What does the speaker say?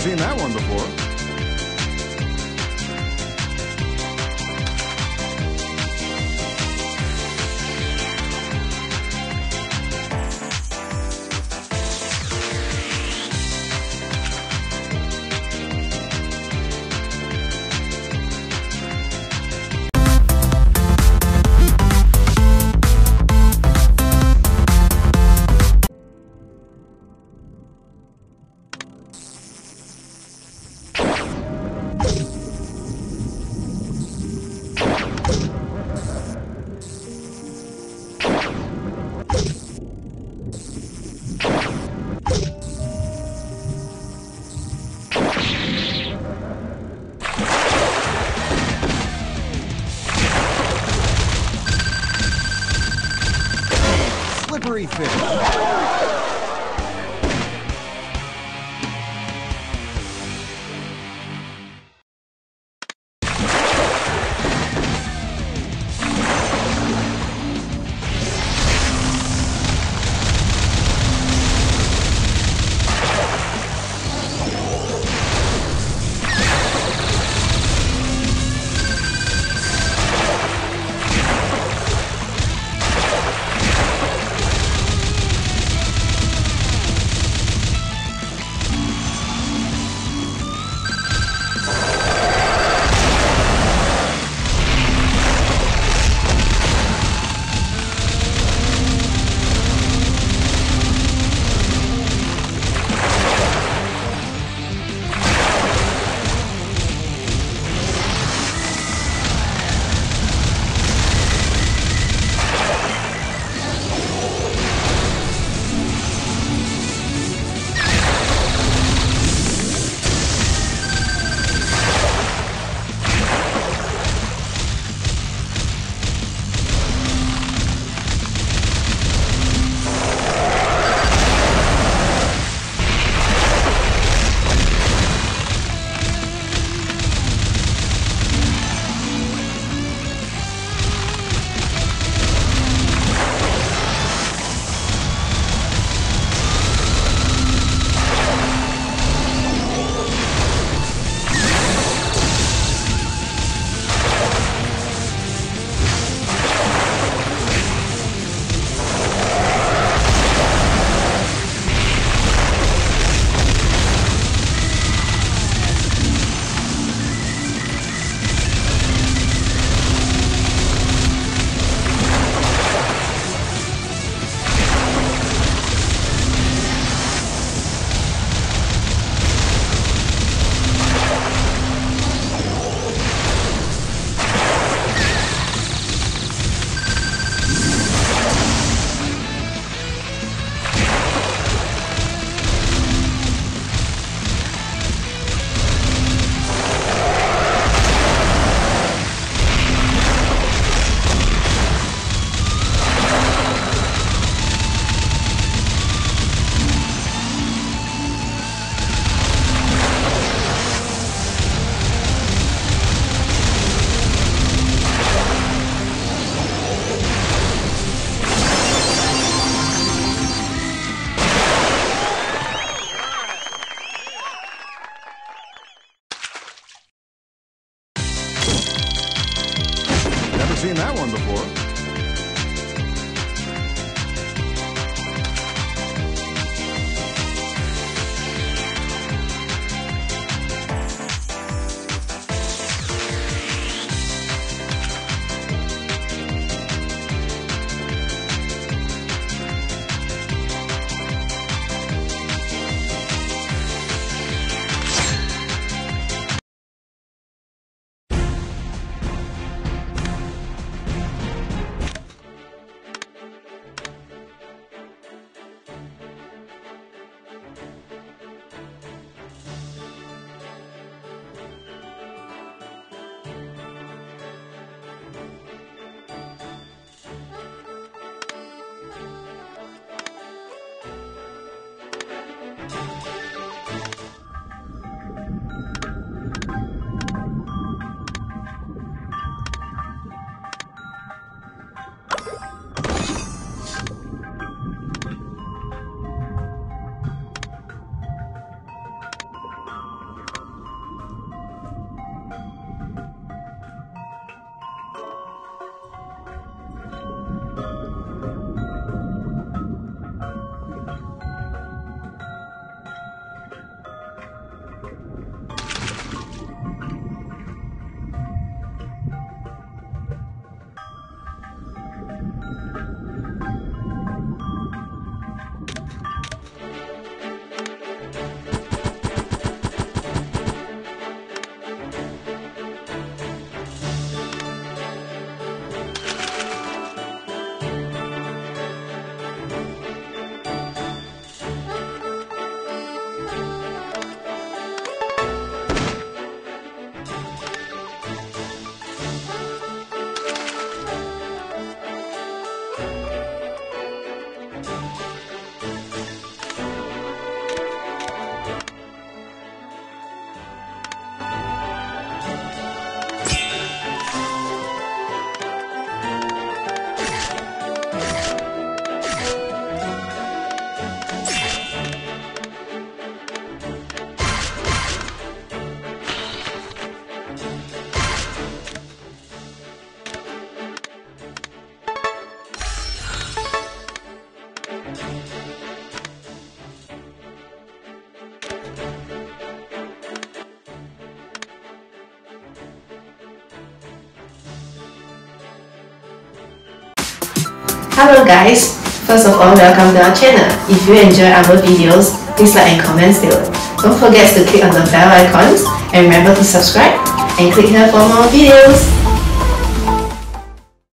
seen that one before. slippery fish. Hello guys! First of all, welcome to our channel. If you enjoy our videos, please like and comment below. Don't forget to click on the bell icons and remember to subscribe and click here for more videos.